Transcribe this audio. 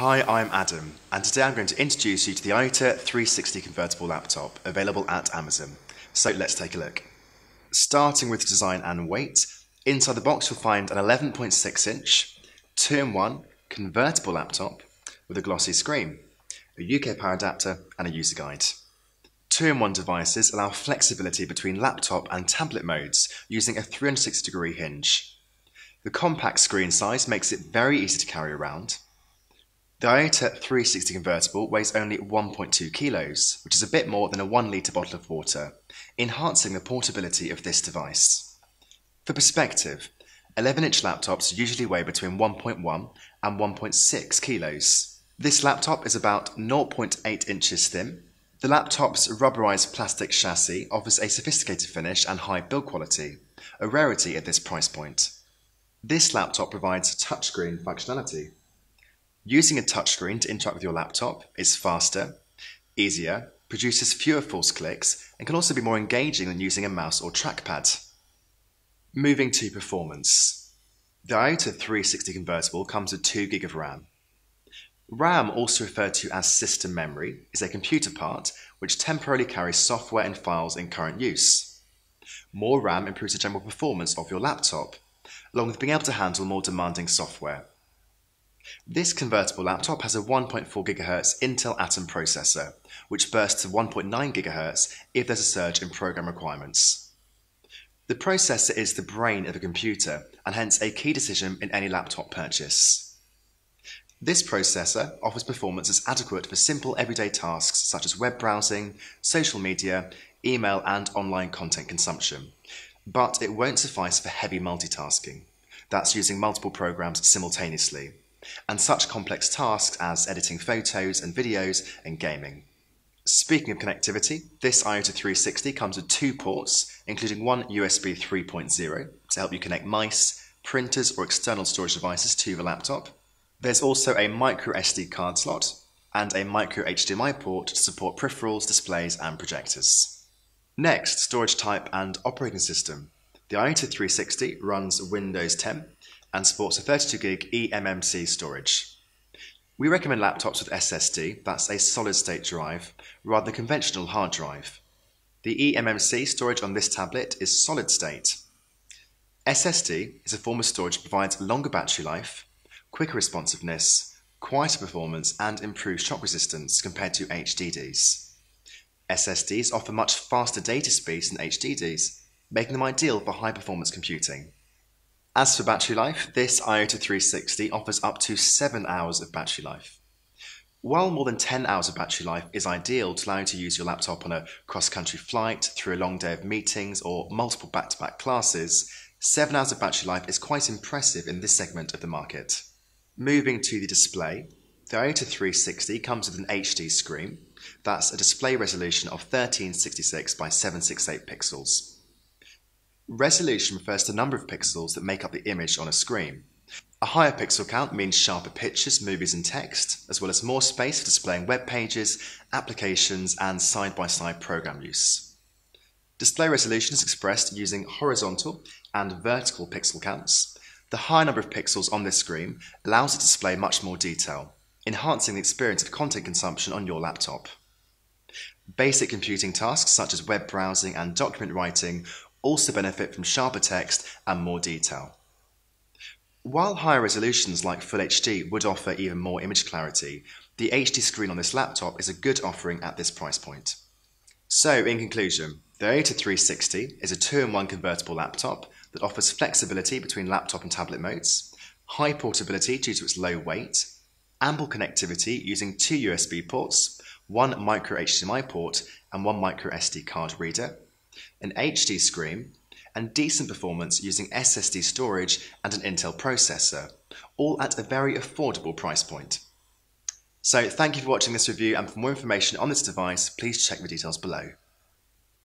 Hi, I'm Adam, and today I'm going to introduce you to the IOTA 360 convertible laptop available at Amazon. So let's take a look. Starting with design and weight, inside the box you'll find an 11.6 inch, 2-in-1 convertible laptop with a glossy screen, a UK power adapter and a user guide. Two-in-one devices allow flexibility between laptop and tablet modes using a 360 degree hinge. The compact screen size makes it very easy to carry around. The IOTA 360 convertible weighs only 1.2 kilos, which is a bit more than a 1 litre bottle of water, enhancing the portability of this device. For perspective, 11 inch laptops usually weigh between 1.1 and 1.6 kilos. This laptop is about 0.8 inches thin. The laptop's rubberized plastic chassis offers a sophisticated finish and high build quality, a rarity at this price point. This laptop provides touchscreen functionality. Using a touchscreen to interact with your laptop is faster, easier, produces fewer false clicks, and can also be more engaging than using a mouse or trackpad. Moving to performance. The IOTA 360 convertible comes with 2 GB of RAM. RAM, also referred to as system memory, is a computer part which temporarily carries software and files in current use. More RAM improves the general performance of your laptop, along with being able to handle more demanding software. This convertible laptop has a 1.4 GHz Intel Atom processor, which bursts to 1.9 GHz if there's a surge in program requirements. The processor is the brain of a computer and hence a key decision in any laptop purchase. This processor offers performance that's adequate for simple everyday tasks such as web browsing, social media, email and online content consumption, but it won't suffice for heavy multitasking. That's using multiple programs simultaneously and such complex tasks as editing photos and videos and gaming. Speaking of connectivity, this IOTA 360 comes with two ports, including one USB 3.0 to help you connect mice, printers, or external storage devices to the laptop. There's also a micro SD card slot and a micro HDMI port to support peripherals, displays, and projectors. Next, storage type and operating system. The IOTA 360 runs Windows 10 and supports a 32GB eMMC storage. We recommend laptops with SSD, that's a solid state drive, rather than conventional hard drive. The eMMC storage on this tablet is solid state. SSD is a form of storage that provides longer battery life, quicker responsiveness, quieter performance, and improved shock resistance compared to HDDs. SSDs offer much faster data speeds than HDDs, making them ideal for high performance computing. As for battery life, this IOTA 360 offers up to 7 hours of battery life. While more than 10 hours of battery life is ideal to allow you to use your laptop on a cross-country flight, through a long day of meetings or multiple back-to-back classes, 7 hours of battery life is quite impressive in this segment of the market. Moving to the display, the IOTA 360 comes with an HD screen, that's a display resolution of 1366 by 768 pixels. Resolution refers to the number of pixels that make up the image on a screen. A higher pixel count means sharper pictures, movies and text, as well as more space for displaying web pages, applications and side-by-side -side program use. Display resolution is expressed using horizontal and vertical pixel counts. The high number of pixels on this screen allows it to display much more detail, enhancing the experience of content consumption on your laptop. Basic computing tasks such as web browsing and document writing also benefit from sharper text and more detail. While higher resolutions like Full HD would offer even more image clarity, the HD screen on this laptop is a good offering at this price point. So, in conclusion, the IOTA 360 is a two-in-one convertible laptop that offers flexibility between laptop and tablet modes, high portability due to its low weight, ample connectivity using two USB ports, one micro HDMI port and one micro SD card reader, an HD screen, and decent performance using SSD storage and an Intel processor, all at a very affordable price point. So thank you for watching this review and for more information on this device, please check the details below.